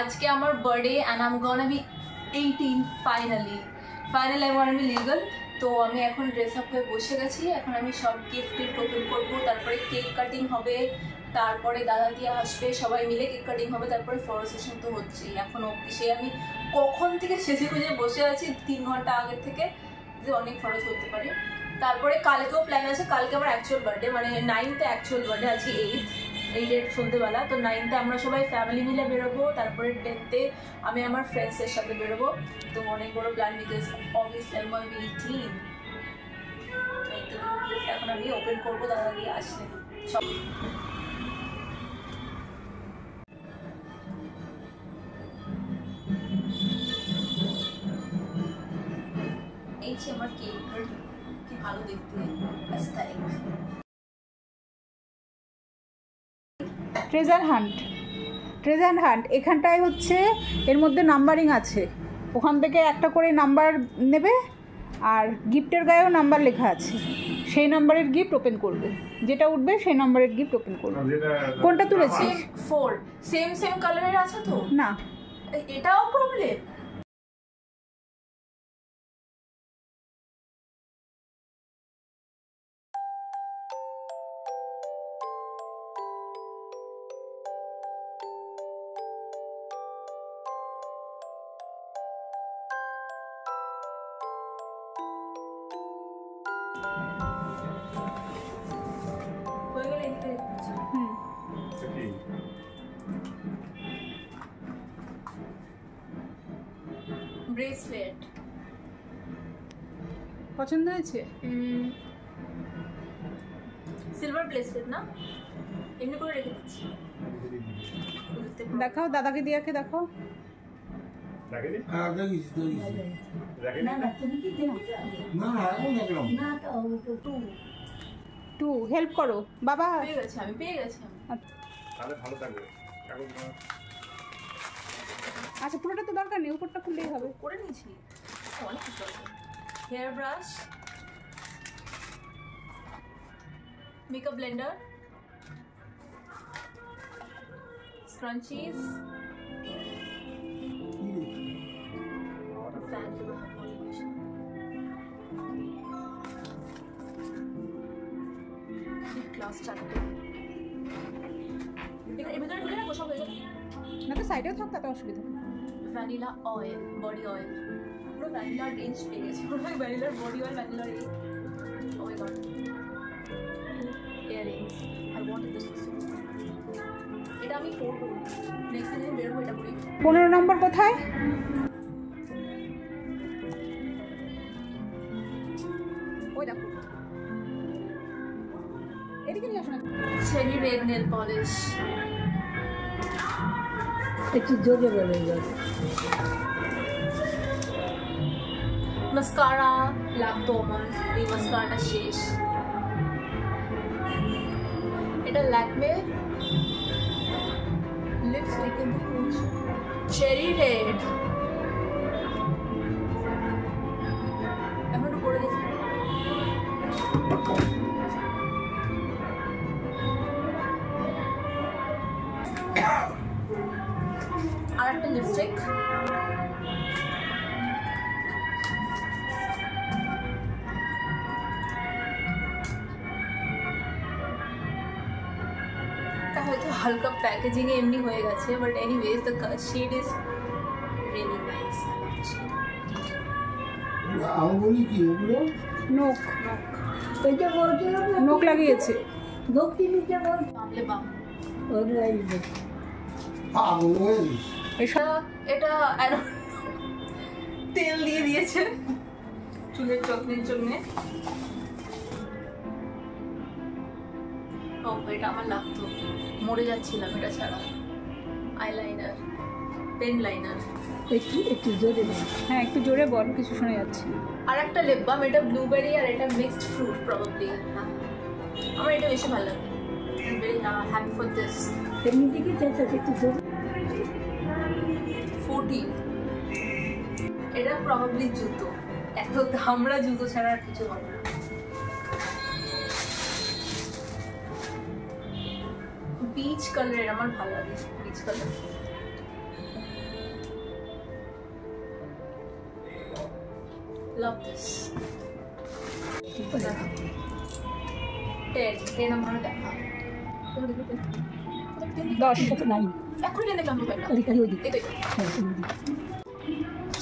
আজকে আমার birthday and I'm gonna be eighteen finally finally আমি আমি লিগাল তো আমি এখন ড্রেস আপ হয়ে বসে গেছি। এখন আমি সব গিফট টিফট ওপেন করব। তারপরে কেক কাটিং হবে। তারপরে দাদা দিয়ে আসবে। সবাই মিলে কেক কাটিং হবে। তারপরে ফটো সেশন তো হচ্ছেই। এখন অব্দি সে আমি কখন থেকে শেষে খুঁজে বসে আছি? তিন ঘণ্টা আগের থেকে যে অনেক খরচ হতে পারে। তারপরে কালকেও প্ল্যান আছে। কালকে আমার অ্যাকচুয়াল বার্থডে মানে নাইনথে অ্যাকচুয়াল বার্থডে আজকে এইট এইটের সন্ধ্যেবেলা তো নাইনথে আমরা সবাই ফ্যামিলি মিলে বেরোবো তারপরে টেনথে আমি আমার ফ্রেন্ডসের সাথে বেরোবো। তো অনেক বড় প্ল্যান বিকজ অবভিয়াসলি আমি আমি এখন আমি ওপেন করব দাদা দিয়ে আসলে। সব এই যে আমার কেক কি ভালো দেখতে aesthetic treasure hunt treasure hunt এখানটায় হচ্ছে এর মধ্যে নাম্বারিং আছে। ওখান থেকে একটা করে নাম্বার নেবে আর গিফটের গায়েও নাম্বার লেখা আছে। সেই নাম্বারের গিফট ওপেন করবে। যেটা উঠবে সেই নাম্বারের গিফট ওপেন করবে। কোনটা তুলেছিস? ফোর সেম সেম কালারের আছে তো? না। এটাও প্রবলেম ব্রেসলেট। পছন্দ হয়েছে? সিলভার ব্রেসলেট না? এমনি করে রেখে দিচ্ছি। দেখাও দাদাকে দিয়াকে দেখাও। হ্যাঁ দেখিস দেখিস না না তুমি কি দেখে না না এখন দেখলাম। না তো টু টু হেল্প করো। বাবা। পেয়ে গেছি আমি পেয়ে গেছি। তাহলে ভালো থাকবে। এখন আচ্ছা পুরোটা তো দরকার নেই উপরটা খুললেই হবে। করে নিয়েছি। অনেক কিছু আছে। Hair brush makeup blender scrunchies fan class চারটে। এর ভিতরে ঢুকে সব হয়ে যাবে। না তো সাইডেও থাক তাতে অসুবিধা ভ্যানিলা অয়েল বডি অয়েল। পুরো ভ্যানিলার রেঞ্জ পেয়ে গেছি। পুরো ভ্যানিলার বডি অয়েল ভ্যানিলার এই ও my god earrings I wanted this so এটা আমি পরবো। নেক্সট দিন বেরোবো এটা পরে পনেরো নম্বর কোথায়? ওই দেখো। এদিকে নিয়ে আসো না। চেরি রেড নেল পলিশ একটু জোরে বলে যাবে মাস্কারা লাগতো আমার এই মাস্কারাটা শেষ এটা ল্যাকমে লিপস্টিক চেরি রেড হয়তো হালকা প্যাকেজিং এমনি হয়ে গেছে but anyways the shade is really nice আমি বলি কি ওগুলো নোক এটা বলতে নোক লাগিয়েছে। দক্ষিণীতে বলতে? বামলে বাম। ওরাই পাগল হয়েছিস এটা এটা I don't know, তেল দিয়ে দিয়েছে। চুলের যত্নের জন্য। ও এটা আমার লাগতো মরে যাচ্ছিলাম এটা ছাড়া। আইলাইনার পেন লাইনার একটু একটু জোরে বল। হ্যাঁ একটু জোরে বল কিছু শোনা যাচ্ছে। আর একটা লিপ বাম এটা ব্লুবেরি আর এটা মিক্সড ফ্রুট প্রবাবলি আমার এটা বেশি ভালো লাগে। ভেরি হ্যাপি ফর দিস তেমনি দিকে চেঁচাচ্ছে একটু জোরে। ফোরটিন এটা প্রবাবলি জুতো। এত ধামড়া জুতো ছাড়া আর কিছু হবে না। পিচ কালারের আমার ভালো লাগে পিচ কালার love this. এখন জানে কেন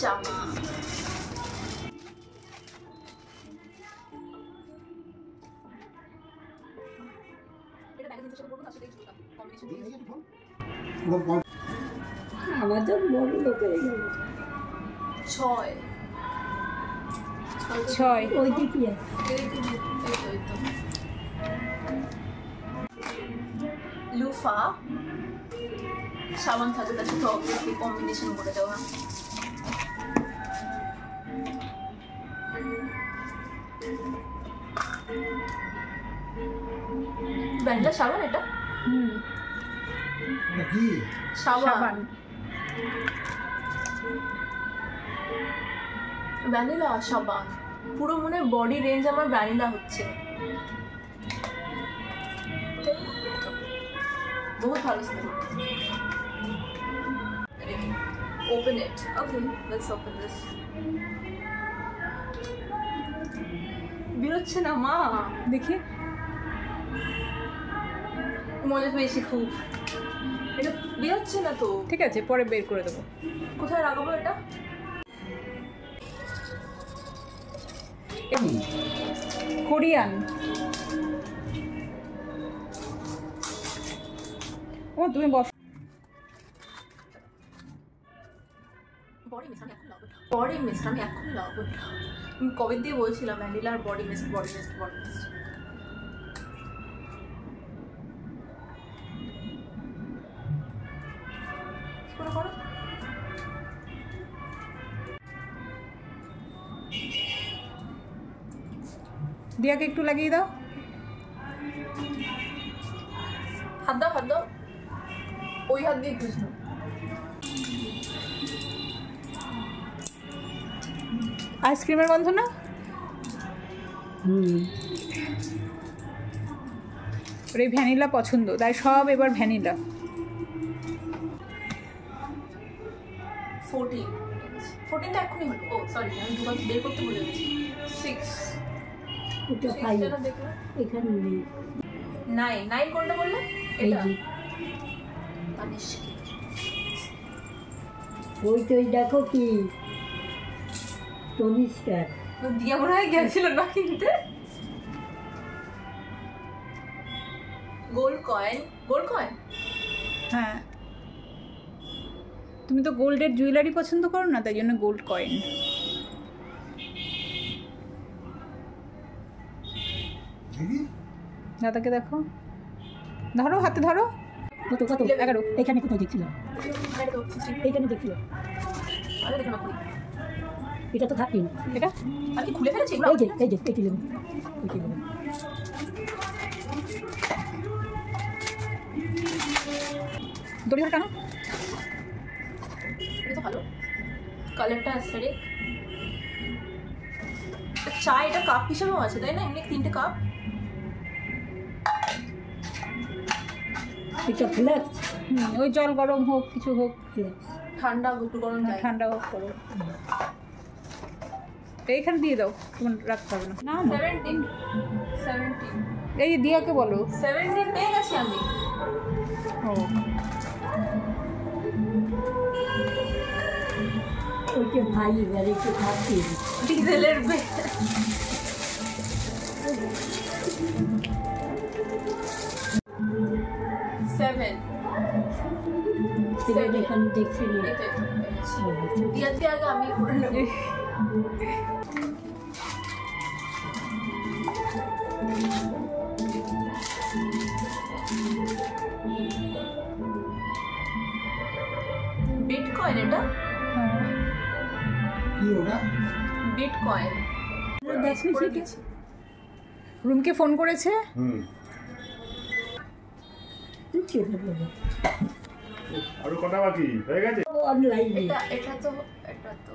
জামা। আমাদের বড় লোক হয়ে গেল। ছয়। ছয়। ওই দিকে। লুফা সাবান থাকবে তার সাথে কম্বিনেশন করে দেওয়া। ভ্যানিলা সাবান এটা? হুম। কি সাবান। ভ্যানিলা সাবান। পুরো মনে হয় বডি রেঞ্জ আমার ভ্যানিলা হচ্ছে। বহুত ভালো smell open it okay let's open this বেরোচ্ছে না মা। দেখি। মজা পেয়েছি খুব। এটা বেরোচ্ছে না তো। ঠিক আছে পরে বের করে দেবো। কোথায় লাগাবো এটা? কোরিয়ান। ও তুমি বস। বডি মিস্ট আমি এখন লাগাবো। বডি মিস্ট আমি এখন আমি কবে দিয়ে বলছিলাম ভ্যানিলার body mist body mist body mist দিয়াকে একটু লাগিয়ে দাও। হাত দাও হাত দাও। ওই হাত দিয়ে ঘুষ আইসক্রিমের গন্ধ না? হুম। ওর এই ভ্যানিলা পছন্দ তাই সব এবার ভ্যানিলা। সরি আমি দুবার বের করতে ভুলে গেছি। সিক্স ফাইভ এখানে নেই। নাইন নাইন কোনটা বললে? এটা? ওই তো দেখো কি? তনিষ্কার দিয়া মনে হয় গেছিল না কিনতে। গোল্ড কয়েন গোল্ড কয়েন হ্যাঁ। তুমি তো গোল্ডের জুয়েলারি পছন্দ করো না তাই জন্য গোল্ড কয়েন দাদাকে দেখো। ধরো হাতে ধরো। কত কত? এগারো। এখানে কোথায় দেখছিলাম এইখানে দেখছিলাম আরে দেখো না খুলি। এটা তো থাকতেই না এটা আমি খুলে ফেলেছি এগুলো? এই যে এই যে দড়ি ধরে এটা তো ভালো। কালারটা অ্যাস্থেটিক চা এটা কাপ হিসেবেও আছে তাই না? এমনি তিনটে কাপ। এটা ফ্ল্যাক্স ওই জল গরম হোক কিছু হোক ঠান্ডা একটু গরম যায়। ঠান্ডা হোক করো। এইখানে দিয়ে দাও তোমার রাখতে হবে না। না না। সেভেন্টিন সেভেন্টিন এই যে দিয়াকে বলো। সেভেন্টিন পেয়ে গেছি আমি। ও। ওইটা ভাই এবার একটু থাকতেই ডিজেলের বে সেটা এখানে দেখছিলি এই তো, এই তো, পেয়েছি। দিয়া দিয়ে আগে আমি করে নেব। বিটকয়েন এটা? হ্যাঁ। কি ওটা? বিটকয়েন করে রুমকে ফোন করেছে? হুম। ছেলে বলে আরও কটা বাকি? হয়ে গেছে? এটা এটা তো এটা তো।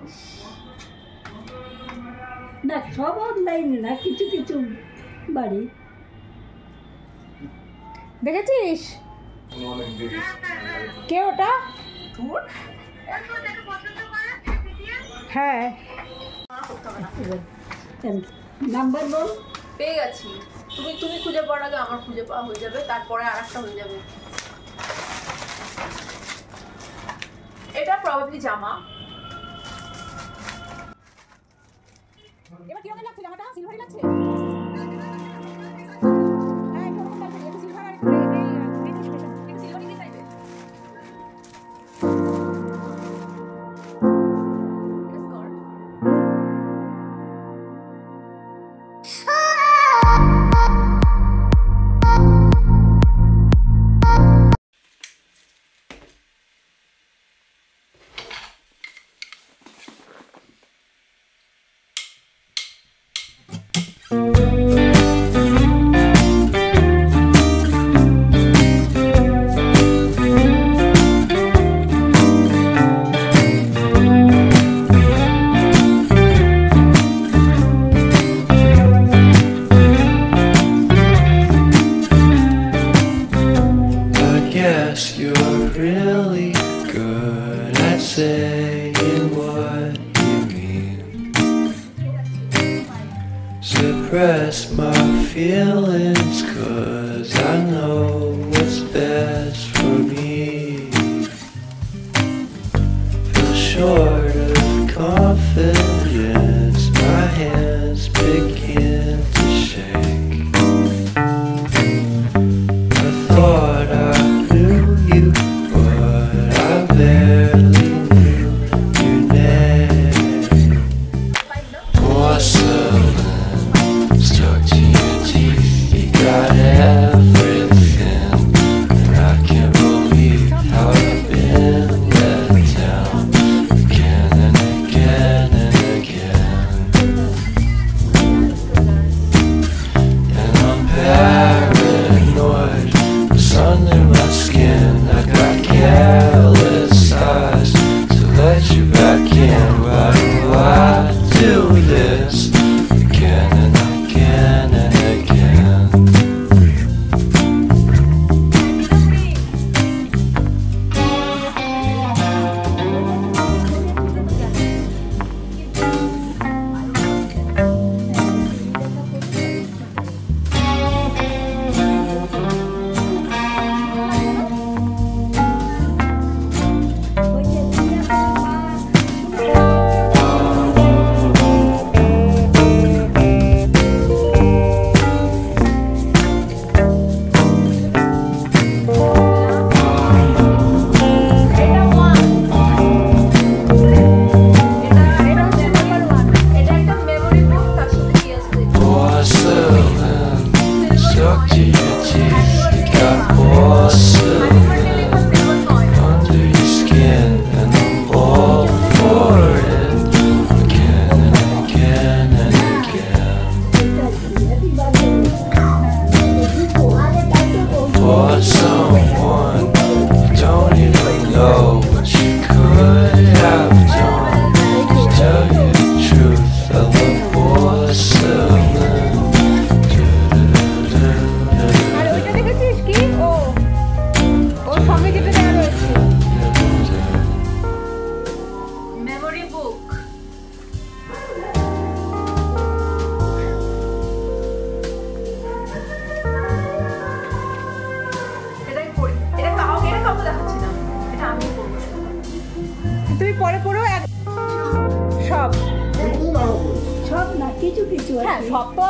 না সব অনলাইনে না কিছু কিছু বাড়ি। দেখেছিস? কে ওটা? হ্যাঁ। নাম্বার বল। পেয়ে গেছি। তুমি তুমি খুঁজে পাওয়ার আগে আমার খুঁজে পাওয়া হয়ে যাবে তারপরে আর একটা হয়ে যাবে। এটা প্রবাবলি জামা। এবার কীরকম লাগছে? জামাটা? সিলভারি লাগছে? Cause I know what's best for me. Feel short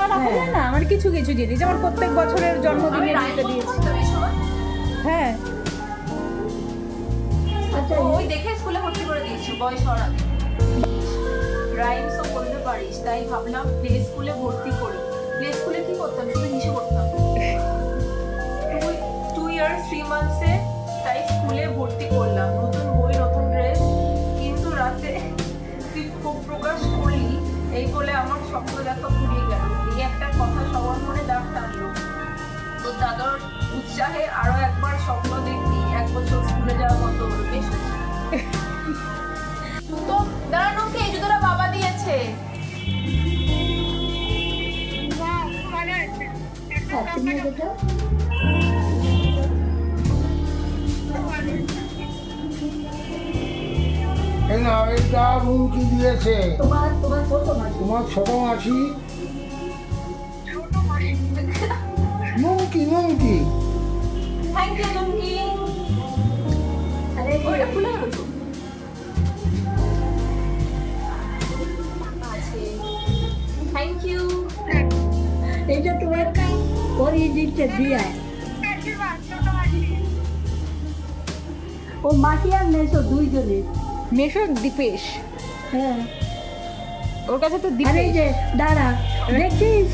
সব রাখা না আমার কিছু কিছু জিনিস যেমন প্রত্যেক বছরের জন্মদিনে রাইম দিয়েছি। হ্যাঁ। আচ্ছা ওই দেখে স্কুলে ভর্তি করে দিয়েছি বয়স হওয়ার আগে। রাইমসও করতে পারিস তাই ভাবলাম প্লে স্কুলে ভর্তি করি। প্লে স্কুলে কি করতাম? শুধু হিসে করতাম টু ইয়ার্স থ্রি মান্থসে তাই স্কুলে ভর্তি করলাম। নতুন বই নতুন ড্রেস কিন্তু রাতে তুই ক্ষোভ প্রকাশ করলি এই বলে আমার স্বপ্ন দেখা ফুরিয়ে গেল। এই একটা কথা সবার মনে দাগ টানলো। তো দাদার উৎসাহে আরও একবার স্বপ্ন দেখি এক বছর স্কুলে যাওয়া বন্ধ হলো বেশ জুতো দাঁড়ানো কে এই জুতোটা বাবা দিয়েছে। তোমার ছোট মাসি মুমকি থ্যাংক ইউ লুমকি আরে ওটা খুলে গেল তো। আছে থ্যাংক ইউ এইটা তোমার করিয়ে দিচ্ছে দিয়া ও মাসি আর মেসো দুইজনে। মেশো দীপেশ। হ্যাঁ। ওর কাছে তো যে দাঁড়া দেখছিস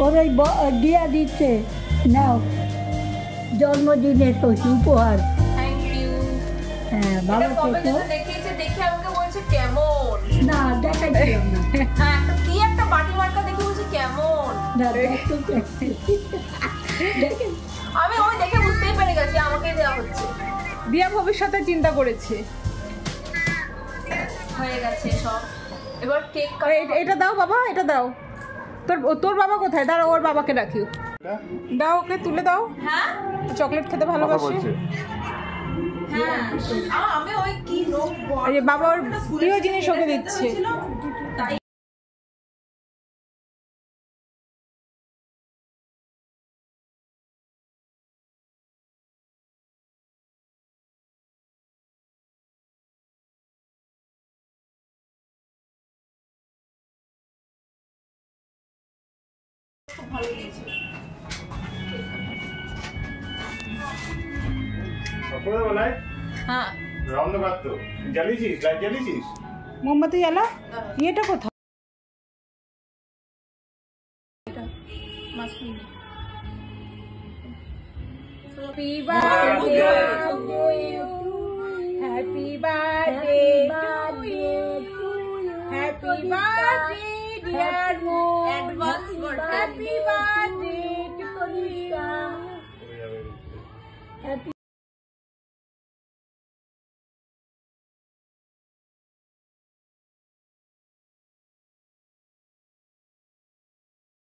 ওর ওই ব- দিয়া দিচ্ছে। নাও। জন্মদিনের তো উপহার। হ্যাঁ ভালো থেকো। দেখিয়েছে দেখে আমাকে বলছে কেমন? না দেখাইছিলাম হ্যাঁ কি একটা বাটি মার্কা দেখে বলছে কেমন? না দেখতে দেখতে দেখে আমি ওই দেখে বুঝতেই পেরে গেছি আমাকেই দেওয়া হচ্ছে। দিয়া ভবিষ্যতে চিন্তা করেছে। হয়ে গেছে সব। এবার কেক এটা দাও বাবা এটা দাও। তোর তোর বাবা কোথায়? দাঁড়া ওর বাবাকে রাখি দাও ওকে তুলে দাও। হ্যাঁ? চকলেট খেতে ভালোবাসে। হ্যাঁ। আমি ওই কি বাবা ওর প্রিয় জিনিস ওকে দিচ্ছে। জ্বালিয়েছিস লাইট জ্বালিয়েছিস মোমবাতি জ্বালা ইয়েটা কোথায় Happy birthday to you. Happy birthday to you. Happy birthday dear Moon. Happy birthday to you.